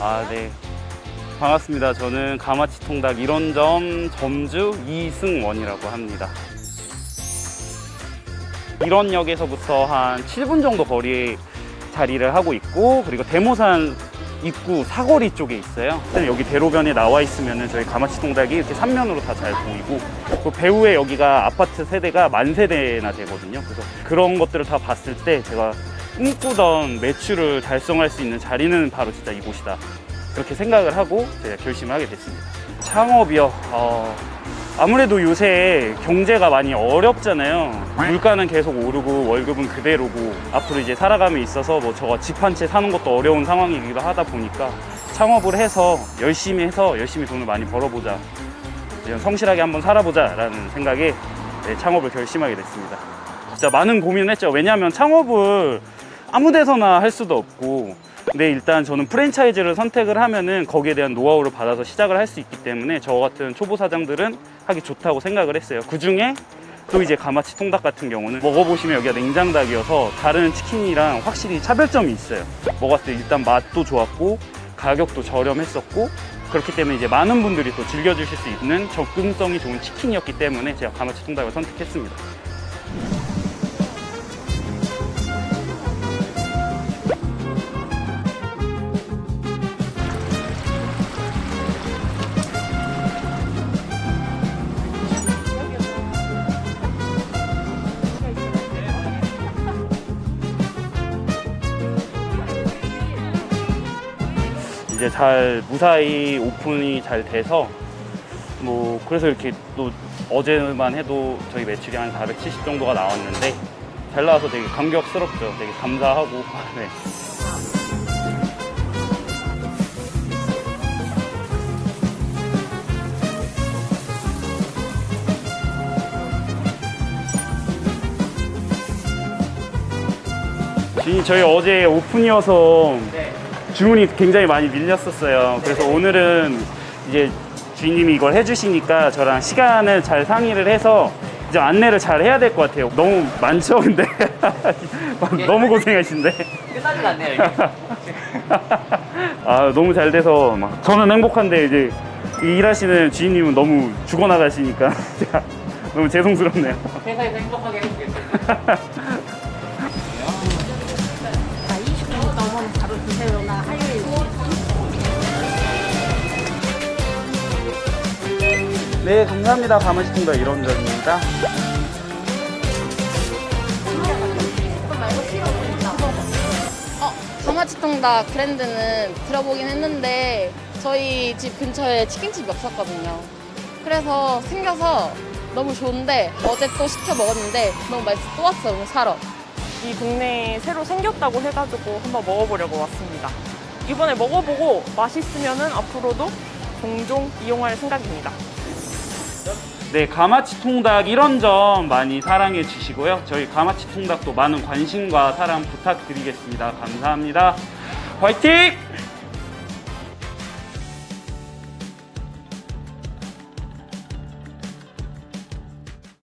아, 네. 반갑습니다. 저는 가마치 통닭 1원점 점주 이승원이라고 합니다. 일원역에서부터 한 7분 정도 거리에 자리를 하고 있고 그리고 대모산 입구 사거리 쪽에 있어요. 여기 대로변에 나와 있으면 저희 가마치 통닭이 이렇게 삼면으로 다 잘 보이고 그 배후에 여기가 아파트 세대가 만 세대나 되거든요. 그래서 그런 것들을 다 봤을 때 제가 꿈꾸던 매출을 달성할 수 있는 자리는 바로 진짜 이곳이다. 그렇게 생각을 하고 제가 결심을 하게 됐습니다. 창업이요. 어, 아무래도 요새 경제가 많이 어렵잖아요. 물가는 계속 오르고 월급은 그대로고 앞으로 이제 살아감에 있어서 뭐 저가 집 한 채 사는 것도 어려운 상황이기도 하다 보니까 창업을 해서 열심히 해서 열심히 돈을 많이 벌어보자. 성실하게 한번 살아보자 라는 생각에 네, 창업을 결심하게 됐습니다. 진짜 많은 고민을 했죠. 왜냐하면 창업을 아무 데서나 할 수도 없고 근데 일단 저는 프랜차이즈를 선택을 하면은 거기에 대한 노하우를 받아서 시작을 할 수 있기 때문에 저 같은 초보 사장들은 하기 좋다고 생각을 했어요. 그 중에 또 이제 가마치 통닭 같은 경우는 먹어보시면 여기가 냉장닭이어서 다른 치킨이랑 확실히 차별점이 있어요. 먹었을 때 일단 맛도 좋았고 가격도 저렴했었고 그렇기 때문에 이제 많은 분들이 또 즐겨주실 수 있는 접근성이 좋은 치킨이었기 때문에 제가 가마치 통닭을 선택했습니다. 이제 잘 무사히 오픈이 잘 돼서 뭐 그래서 이렇게 또 어제만 해도 저희 매출이 한 470 정도가 나왔는데 잘 나와서 되게 감격스럽죠. 되게 감사하고 네. 저희 어제 오픈이어서 주문이 굉장히 많이 밀렸었어요. 그래서 오늘은 이제 주인님이 이걸 해주시니까 저랑 시간을 잘 상의를 해서 이제 안내를 잘 해야 될 것 같아요. 너무 많죠, 근데 너무 고생하신데. 끝나진 않네요, 이게. 아 너무 잘 돼서 막 저는 행복한데 이제 이 일하시는 주인님은 너무 죽어나가시니까 제가 너무 죄송스럽네요. 회사에서 행복하게 해주겠어요. 네 감사합니다. 가마시통닭 이런점입니다. 어, 가마치통닭 브랜드는 들어보긴 했는데 저희 집 근처에 치킨집이 없었거든요. 그래서 생겨서 너무 좋은데 어제 또 시켜 먹었는데 너무 맛있어 또 왔어 오늘 사러. 이 동네에 새로 생겼다고 해가지고 한번 먹어보려고 왔습니다. 이번에 먹어보고 맛있으면은 앞으로도 종종 이용할 생각입니다. 네, 가마치 통닭 이런 점 많이 사랑해 주시고요. 저희 가마치 통닭도 많은 관심과 사랑 부탁드리겠습니다. 감사합니다. 화이팅!